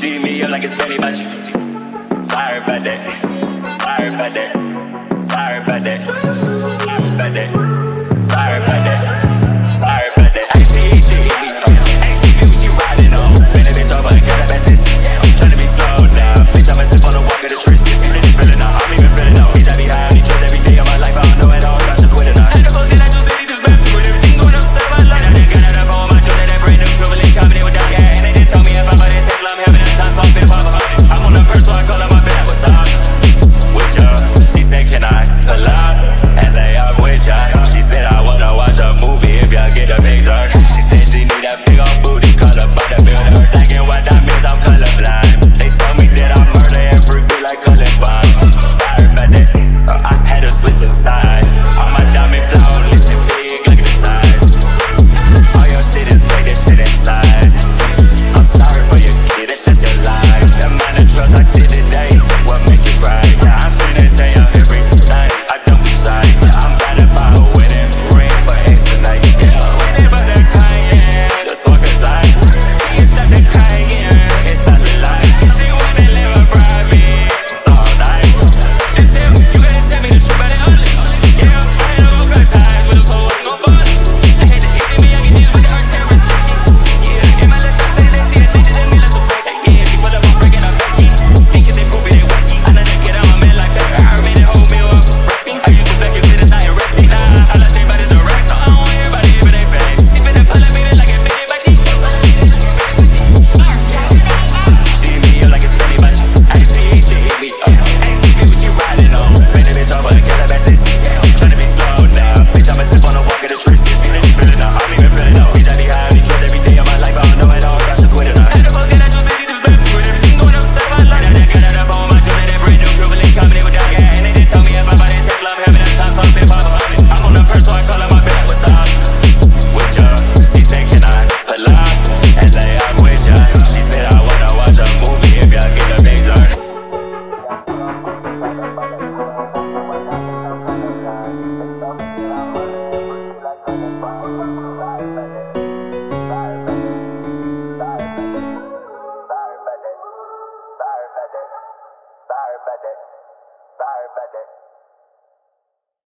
See me up like it's Benny Bunch. Sorry about that. Sorry about that. Sorry about that. Sorry about that. Sorry about that. Barbada, Barbada.